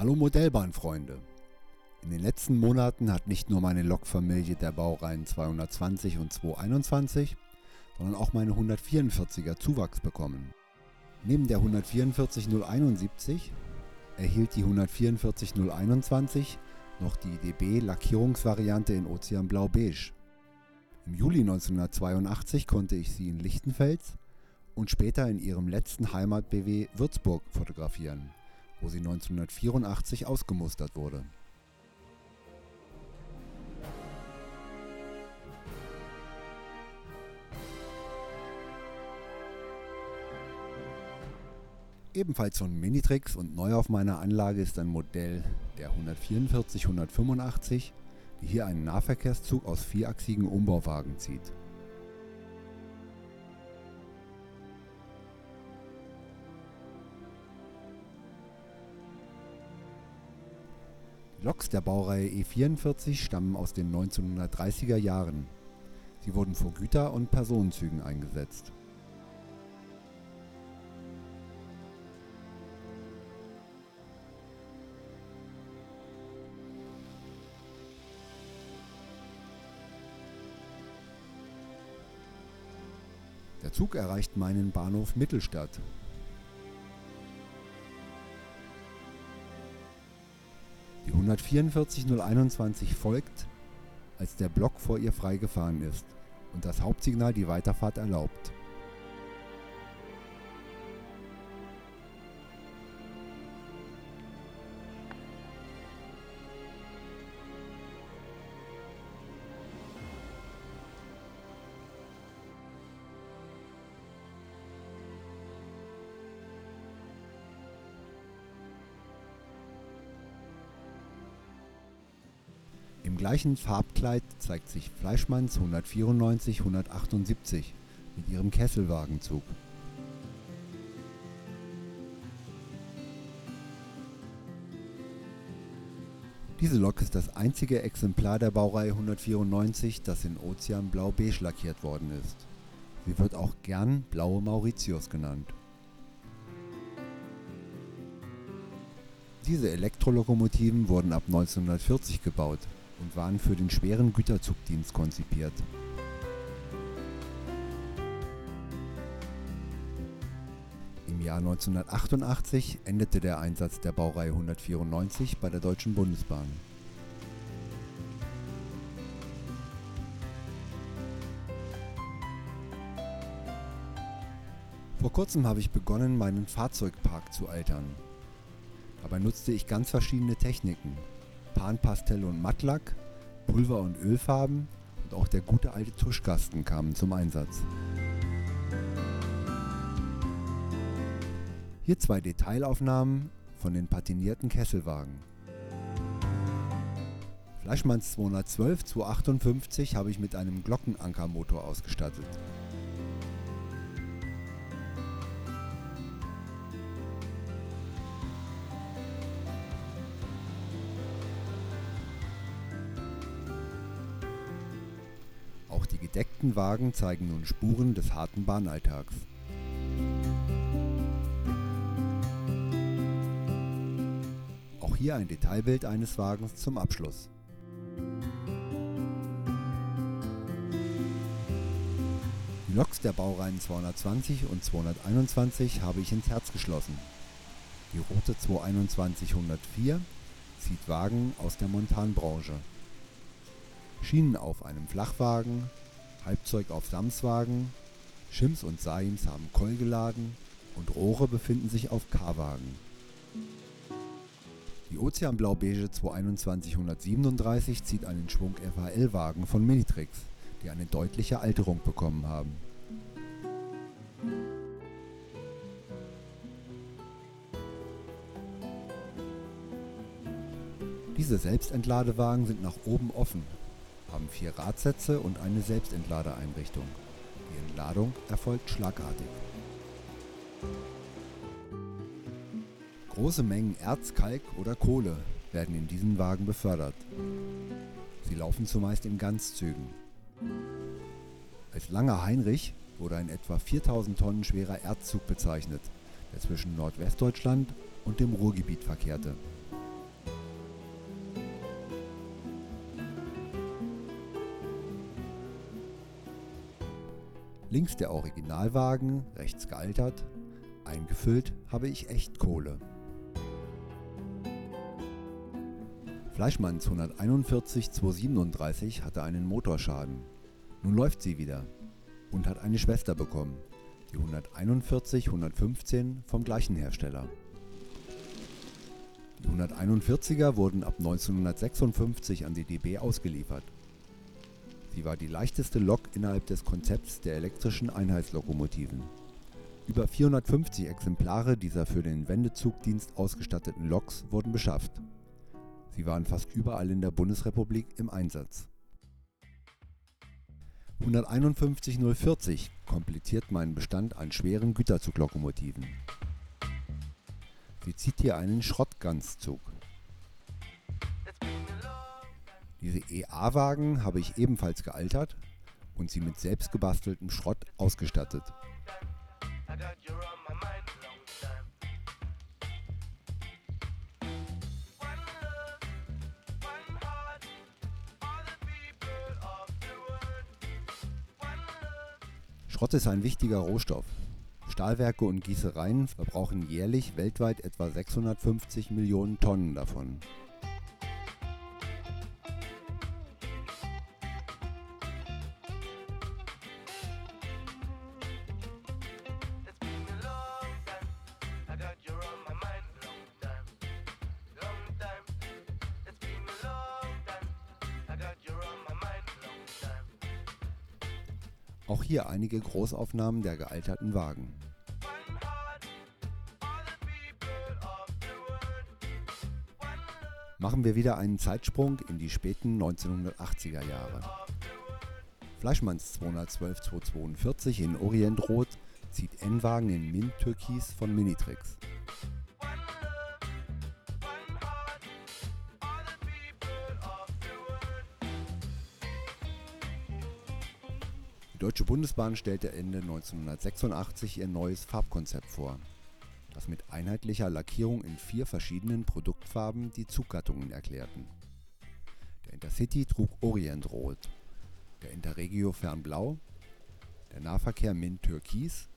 Hallo Modellbahnfreunde! In den letzten Monaten hat nicht nur meine Lokfamilie der Baureihen 220 und 221, sondern auch meine 144er Zuwachs bekommen. Neben der 144071 erhielt die 144021 noch die DB Lackierungsvariante in Ozeanblau Beige. Im Juli 1982 konnte ich sie in Lichtenfels und später in ihrem letzten Heimat-BW Würzburg fotografieren, wo sie 1984 ausgemustert wurde. Ebenfalls von Minitrix und neu auf meiner Anlage ist ein Modell der 144-185, die hier einen Nahverkehrszug aus vierachsigen Umbauwagen zieht. Loks der Baureihe E44 stammen aus den 1930er Jahren. Sie wurden vor Güter- und Personenzügen eingesetzt. Der Zug erreicht meinen Bahnhof Mittelstadt. Die 144021 folgt, als der Block vor ihr freigefahren ist und das Hauptsignal die Weiterfahrt erlaubt. Gleichen Farbkleid zeigt sich Fleischmanns 194 178 mit ihrem Kesselwagenzug. Diese Lok ist das einzige Exemplar der Baureihe 194, das in Ozeanblau-Beige lackiert worden ist. Sie wird auch gern Blaue Mauritius genannt. Diese Elektrolokomotiven wurden ab 1940 gebaut und waren für den schweren Güterzugdienst konzipiert. Im Jahr 1988 endete der Einsatz der Baureihe 194 bei der Deutschen Bundesbahn. Vor kurzem habe ich begonnen, meinen Fahrzeugpark zu altern. Dabei nutzte ich ganz verschiedene Techniken. Panpastell und Mattlack, Pulver- und Ölfarben und auch der gute alte Tuschkasten kamen zum Einsatz. Hier zwei Detailaufnahmen von den patinierten Kesselwagen. Fleischmanns 212 258 habe ich mit einem Glockenankermotor ausgestattet. Die gedeckten Wagen zeigen nun Spuren des harten Bahnalltags. Auch hier ein Detailbild eines Wagens zum Abschluss. Die Loks der Baureihen 220 und 221 habe ich ins Herz geschlossen. Die rote 221-104 zieht Wagen aus der Montanbranche. Schienen auf einem Flachwagen, Halbzeug auf Samswagen, Schims und Saims haben Koll geladen und Rohre befinden sich auf K-Wagen. Die Ozeanblau-Beige 221-137 zieht einen Schwung FHL-Wagen von Minitrix, die eine deutliche Alterung bekommen haben. Diese Selbstentladewagen sind nach oben offen, haben vier Radsätze und eine Selbstentladeeinrichtung. Die Entladung erfolgt schlagartig. Große Mengen Erz, Kalk oder Kohle werden in diesen Wagen befördert. Sie laufen zumeist in Ganzzügen. Als Langer Heinrich wurde ein etwa 4000 Tonnen schwerer Erzzug bezeichnet, der zwischen Nordwestdeutschland und dem Ruhrgebiet verkehrte. Links der Originalwagen, rechts gealtert, eingefüllt habe ich Echtkohle. Fleischmanns 141 237 hatte einen Motorschaden. Nun läuft sie wieder und hat eine Schwester bekommen, die 141 115 vom gleichen Hersteller. Die 141er wurden ab 1956 an die DB ausgeliefert. Sie war die leichteste Lok innerhalb des Konzepts der elektrischen Einheitslokomotiven. Über 450 Exemplare dieser für den Wendezugdienst ausgestatteten Loks wurden beschafft. Sie waren fast überall in der Bundesrepublik im Einsatz. 151 040 komplettiert meinen Bestand an schweren Güterzuglokomotiven. Sie zieht hier einen Schrottganzzug. Diese EA-Wagen habe ich ebenfalls gealtert und sie mit selbstgebasteltem Schrott ausgestattet. Schrott ist ein wichtiger Rohstoff. Stahlwerke und Gießereien verbrauchen jährlich weltweit etwa 650 Millionen Tonnen davon. Auch hier einige Großaufnahmen der gealterten Wagen. Machen wir wieder einen Zeitsprung in die späten 1980er Jahre. Fleischmanns 212 242 in Orientrot zieht N-Wagen in Mint-Türkis von Minitrix. Deutsche Bundesbahn stellte Ende 1986 ihr neues Farbkonzept vor, das mit einheitlicher Lackierung in vier verschiedenen Produktfarben die Zuggattungen erklärten. Der Intercity trug Orientrot, der Interregio Fernblau, der Nahverkehr Mint Türkis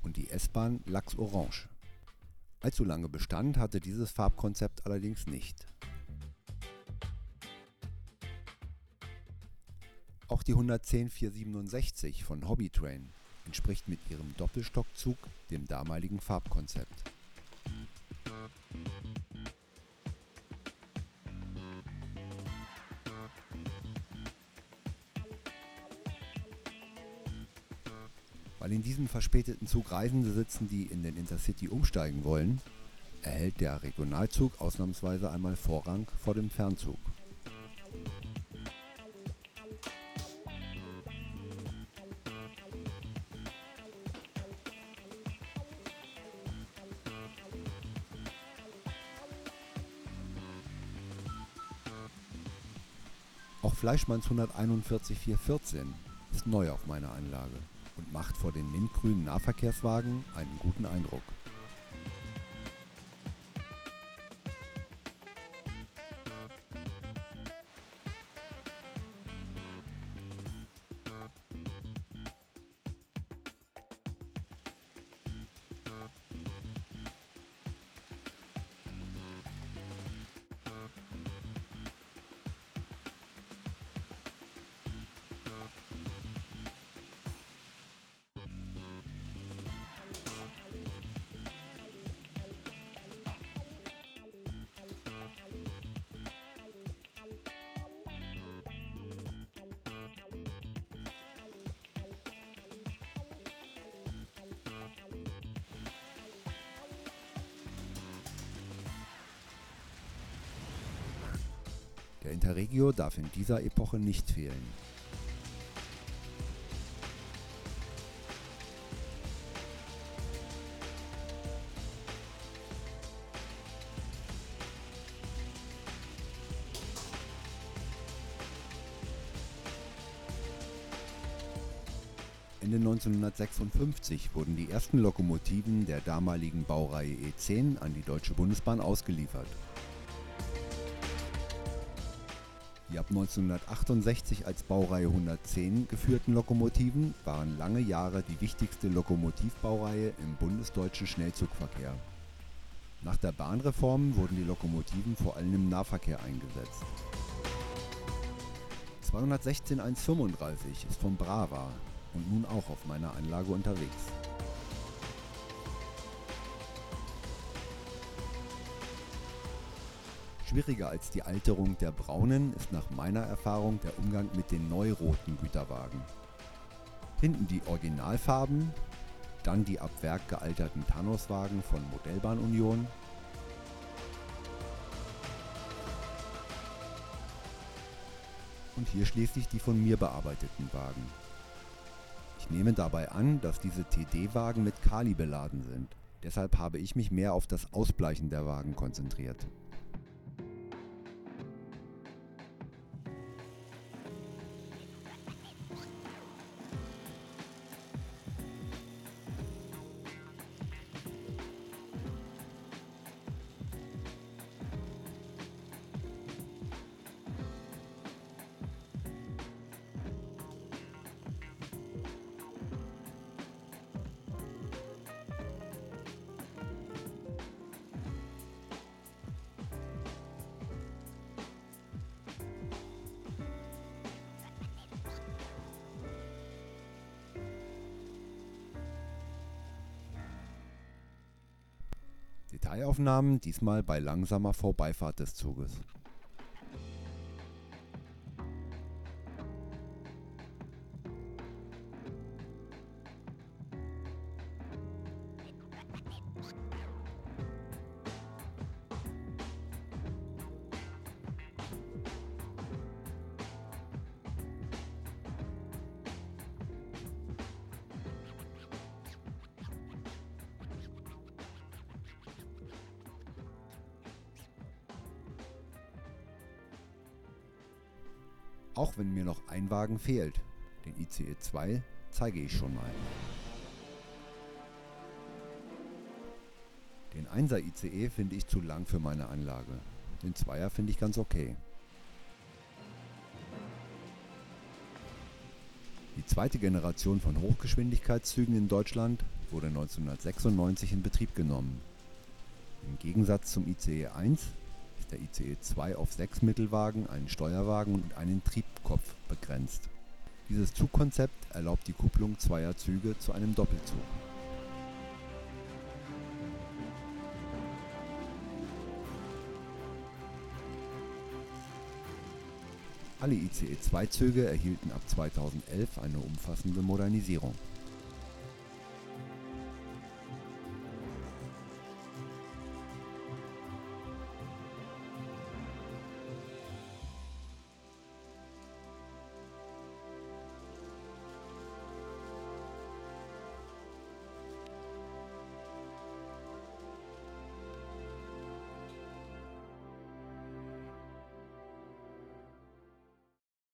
und die S-Bahn Lachsorange. Allzu lange Bestand hatte dieses Farbkonzept allerdings nicht. Die 110 467 von Hobbytrain entspricht mit ihrem Doppelstockzug dem damaligen Farbkonzept. Weil in diesem verspäteten Zug Reisende sitzen, die in den Intercity umsteigen wollen, erhält der Regionalzug ausnahmsweise einmal Vorrang vor dem Fernzug. Auch Fleischmanns 141 414 ist neu auf meiner Anlage und macht vor den mintgrünen Nahverkehrswagen einen guten Eindruck. Der Interregio darf in dieser Epoche nicht fehlen. Ende 1956 wurden die ersten Lokomotiven der damaligen Baureihe E10 an die Deutsche Bundesbahn ausgeliefert. Die ab 1968 als Baureihe 110 geführten Lokomotiven waren lange Jahre die wichtigste Lokomotivbaureihe im bundesdeutschen Schnellzugverkehr. Nach der Bahnreform wurden die Lokomotiven vor allem im Nahverkehr eingesetzt. 216 135 ist von Brava und nun auch auf meiner Anlage unterwegs. Schwieriger als die Alterung der braunen ist nach meiner Erfahrung der Umgang mit den neuroten Güterwagen. Hinten die Originalfarben, dann die ab Werk gealterten Panoswagen von Modellbahn Union und hier schließlich die von mir bearbeiteten Wagen. Ich nehme dabei an, dass diese TD-Wagen mit Kali beladen sind. Deshalb habe ich mich mehr auf das Ausbleichen der Wagen konzentriert. Detailaufnahmen diesmal bei langsamer Vorbeifahrt des Zuges. Auch wenn mir noch ein Wagen fehlt, den ICE 2, zeige ich schon mal. Den 1er ICE finde ich zu lang für meine Anlage. Den 2er finde ich ganz okay. Die zweite Generation von Hochgeschwindigkeitszügen in Deutschland wurde 1996 in Betrieb genommen. Im Gegensatz zum ICE 1 der ICE 2 auf sechs Mittelwagen, einen Steuerwagen und einen Triebkopf begrenzt. Dieses Zugkonzept erlaubt die Kupplung zweier Züge zu einem Doppelzug. Alle ICE 2-Züge erhielten ab 2011 eine umfassende Modernisierung